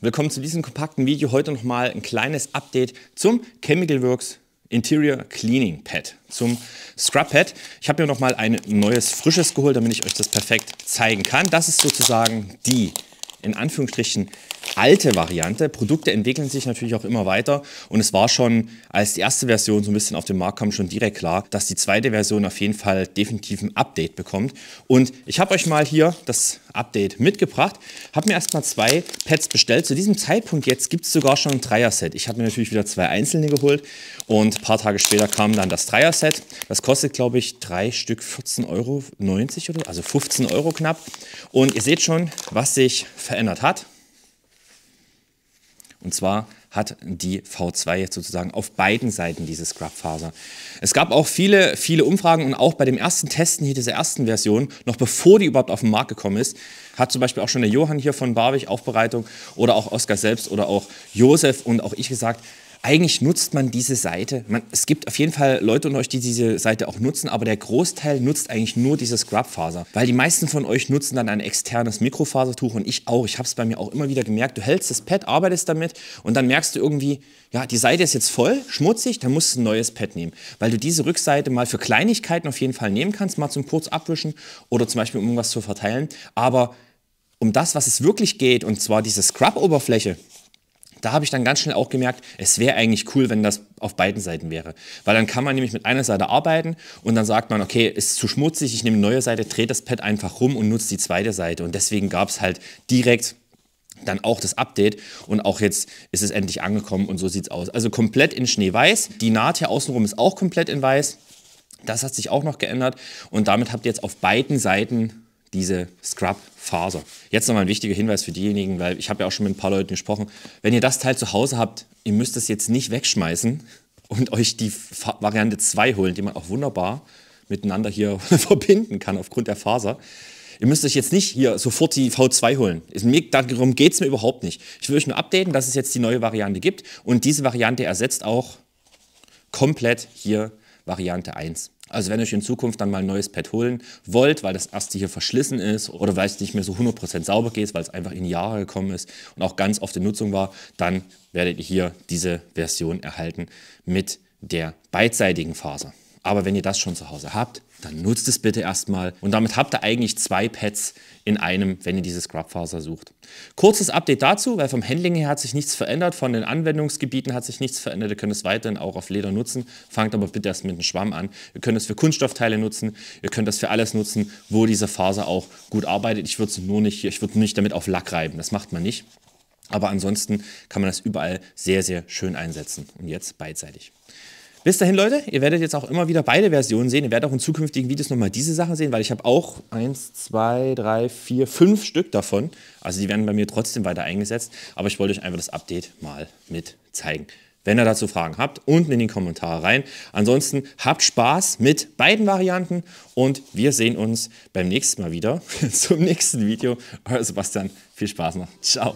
willkommen zu diesem kompakten Video. Heute nochmal ein kleines Update zum Chemical Works Interior Cleaning Pad, zum Scrub Pad. Ich habe mir nochmal ein neues, frisches geholt, damit ich euch das perfekt zeigen kann. Das ist sozusagen die, in Anführungsstrichen, alte Variante. Produkte entwickeln sich natürlich auch immer weiter und es war schon, als die erste Version so ein bisschen auf den Markt kam, schon direkt klar, dass die zweite Version auf jeden Fall definitiv ein Update bekommt. Und ich habe euch mal hier das Update mitgebracht, habe mir erstmal zwei Pads bestellt. Zu diesem Zeitpunkt jetzt gibt es sogar schon ein Dreier-Set. Ich habe mir natürlich wieder zwei einzelne geholt und ein paar Tage später kam dann das Dreier-Set. Das kostet, glaube ich, drei Stück 14,90 Euro oder also 15 Euro knapp. Und ihr seht schon, was sich verändert hat. Und zwar hat die V2 jetzt sozusagen auf beiden Seiten diese Scrub-Faser. Es gab auch viele, viele Umfragen und auch bei dem ersten Testen hier dieser ersten Version, noch bevor die überhaupt auf den Markt gekommen ist, hat zum Beispiel auch schon der Johann hier von Barwig Aufbereitung oder auch Oskar selbst oder auch Josef und auch ich gesagt, eigentlich nutzt man diese Seite. Man, es gibt auf jeden Fall Leute unter euch, die diese Seite auch nutzen, aber der Großteil nutzt eigentlich nur diese Scrub-Faser. Weil die meisten von euch nutzen dann ein externes Mikrofasertuch und ich auch. Ich habe es bei mir auch immer wieder gemerkt. Du hältst das Pad, arbeitest damit und dann merkst du irgendwie, ja, die Seite ist jetzt voll, schmutzig, dann musst du ein neues Pad nehmen. Weil du diese Rückseite mal für Kleinigkeiten auf jeden Fall nehmen kannst, mal zum kurz abwischen oder zum Beispiel um irgendwas zu verteilen. Aber um das, was es wirklich geht, und zwar diese Scrub-Oberfläche, da habe ich dann ganz schnell auch gemerkt, es wäre eigentlich cool, wenn das auf beiden Seiten wäre. Weil dann kann man nämlich mit einer Seite arbeiten und dann sagt man, okay, ist zu schmutzig, ich nehme eine neue Seite, drehe das Pad einfach rum und nutze die zweite Seite. Und deswegen gab es halt direkt dann auch das Update und auch jetzt ist es endlich angekommen und so sieht es aus. Also komplett in Schneeweiß. Die Naht hier außenrum ist auch komplett in weiß. Das hat sich auch noch geändert und damit habt ihr jetzt auf beiden Seiten diese Scrub-Faser. Jetzt nochmal ein wichtiger Hinweis für diejenigen, weil ich habe ja auch schon mit ein paar Leuten gesprochen. Wenn ihr das Teil zu Hause habt, ihr müsst es jetzt nicht wegschmeißen und euch die Variante 2 holen, die man auch wunderbar miteinander hier verbinden kann aufgrund der Faser. Ihr müsst euch jetzt nicht hier sofort die V2 holen. Darum geht es mir überhaupt nicht. Ich will euch nur updaten, dass es jetzt die neue Variante gibt und diese Variante ersetzt auch komplett hier Variante 1. Also wenn ihr euch in Zukunft dann mal ein neues Pad holen wollt, weil das erste hier verschlissen ist oder weil es nicht mehr so 100% sauber geht, weil es einfach in Jahre gekommen ist und auch ganz oft in Nutzung war, dann werdet ihr hier diese Version erhalten mit der beidseitigen Faser. Aber wenn ihr das schon zu Hause habt, dann nutzt es bitte erstmal. Und damit habt ihr eigentlich zwei Pads in einem, wenn ihr diese Scrubfaser sucht. Kurzes Update dazu, weil vom Handling her hat sich nichts verändert, von den Anwendungsgebieten hat sich nichts verändert. Ihr könnt es weiterhin auch auf Leder nutzen. Fangt aber bitte erst mit einem Schwamm an. Ihr könnt es für Kunststoffteile nutzen. Ihr könnt das für alles nutzen, wo diese Faser auch gut arbeitet. Ich würde es nur nicht, ich würde nicht damit auf Lack reiben. Das macht man nicht. Aber ansonsten kann man das überall sehr, sehr schön einsetzen. Und jetzt beidseitig. Bis dahin, Leute, ihr werdet jetzt auch immer wieder beide Versionen sehen. Ihr werdet auch in zukünftigen Videos nochmal diese Sachen sehen, weil ich habe auch eins, zwei, drei, vier, fünf Stück davon. Also die werden bei mir trotzdem weiter eingesetzt. Aber ich wollte euch einfach das Update mal mit zeigen. Wenn ihr dazu Fragen habt, unten in die Kommentare rein. Ansonsten habt Spaß mit beiden Varianten und wir sehen uns beim nächsten Mal wieder zum nächsten Video. Euer Sebastian, viel Spaß noch. Ciao.